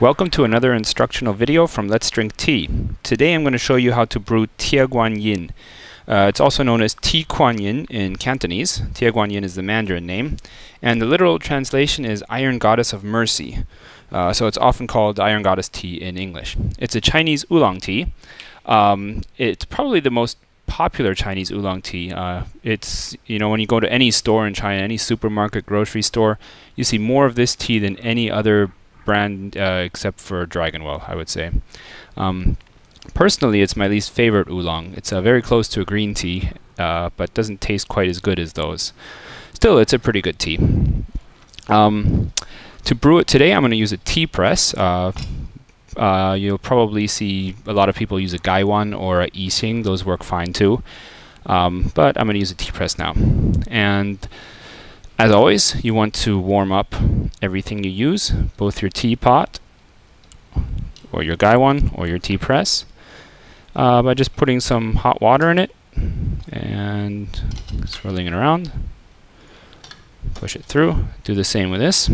Welcome to another instructional video from Let's Drink Tea. Today I'm going to show you how to brew Tie Guan Yin. Uh, it's also known as Ti Kuan Yin in Cantonese. Tie Guan Yin is the Mandarin name. And the literal translation is Iron Goddess of Mercy. Uh, so it's often called Iron Goddess Tea in English. It's a Chinese oolong tea. Um, it's probably the most popular Chinese oolong tea. Uh, it's, you know, when you go to any store in China, any supermarket, grocery store, you see more of this tea than any other brand uh, except for Dragonwell, I would say. Um, personally, it's my least favorite oolong. It's uh, very close to a green tea, uh, but doesn't taste quite as good as those. Still, it's a pretty good tea. Um, to brew it today, I'm going to use a tea press. Uh, uh, you'll probably see a lot of people use a Gaiwan or a Yixing. Those work fine too. Um, but I'm going to use a tea press now. And as always, you want to warm up everything you use, both your teapot or your Gaiwan or your tea press, uh, by just putting some hot water in it and swirling it around. Push it through. Do the same with this.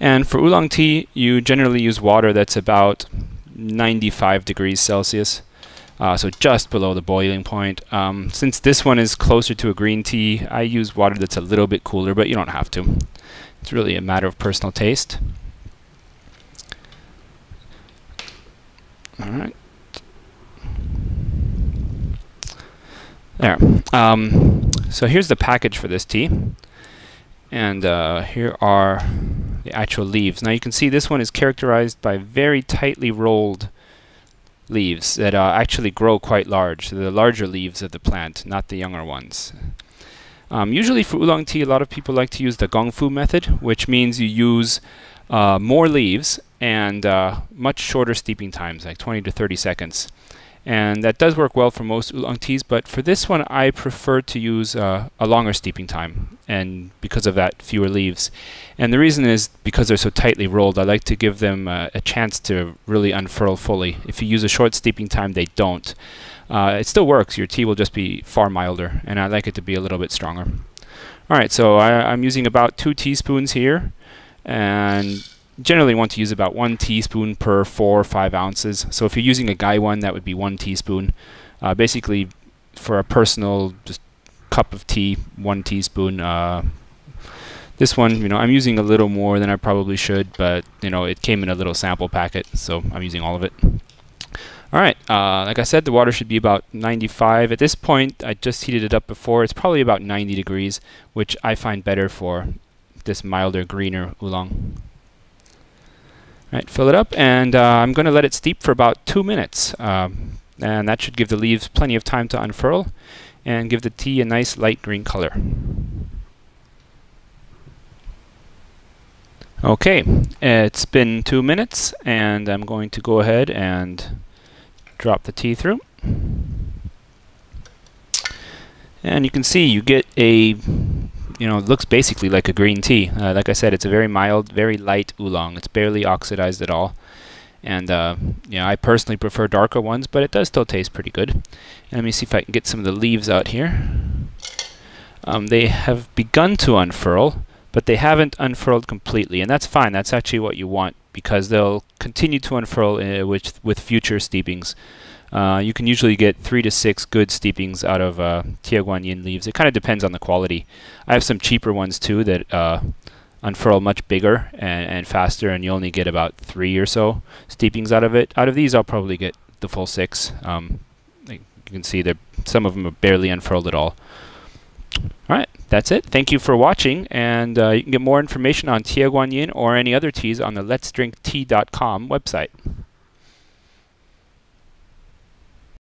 And for oolong tea, you generally use water that's about 95 degrees Celsius uh, so just below the boiling point. Um, since this one is closer to a green tea, I use water that's a little bit cooler, but you don't have to. It's really a matter of personal taste. All right. There. Um, so here's the package for this tea. And uh, here are the actual leaves. Now you can see this one is characterized by very tightly rolled leaves that uh, actually grow quite large, the larger leaves of the plant, not the younger ones. Um, usually for oolong tea, a lot of people like to use the gongfu method, which means you use uh, more leaves and uh, much shorter steeping times, like 20 to 30 seconds. And that does work well for most oolong teas, but for this one I prefer to use uh, a longer steeping time, and because of that, fewer leaves. And the reason is because they're so tightly rolled, I like to give them uh, a chance to really unfurl fully. If you use a short steeping time, they don't. Uh, it still works, your tea will just be far milder, and I like it to be a little bit stronger. Alright, so I, I'm using about two teaspoons here, and generally want to use about one teaspoon per four or five ounces. So if you're using a Gaiwan, that would be one teaspoon. Uh, basically, for a personal just cup of tea, one teaspoon. Uh, this one, you know, I'm using a little more than I probably should, but you know, it came in a little sample packet, so I'm using all of it. All right, uh, like I said, the water should be about 95. At this point, I just heated it up before. It's probably about 90 degrees, which I find better for this milder, greener oolong. Right, fill it up, and uh, I'm going to let it steep for about two minutes. Um, and that should give the leaves plenty of time to unfurl and give the tea a nice light green color. Okay, it's been two minutes, and I'm going to go ahead and drop the tea through. And you can see you get a you know, it looks basically like a green tea. Uh, like I said, it's a very mild, very light oolong. It's barely oxidized at all. And, uh, you know, I personally prefer darker ones, but it does still taste pretty good. And let me see if I can get some of the leaves out here. Um, they have begun to unfurl, but they haven't unfurled completely, and that's fine. That's actually what you want, because they'll continue to unfurl uh, with, with future steepings. Uh, you can usually get three to six good steepings out of uh, Tie Guan Yin leaves. It kind of depends on the quality. I have some cheaper ones too that uh, unfurl much bigger and, and faster, and you only get about three or so steepings out of it. Out of these, I'll probably get the full six. Um, you can see that some of them are barely unfurled at all. All right, that's it. Thank you for watching, and uh, you can get more information on Tie Guan Yin or any other teas on the Let's Drink Tea.com website.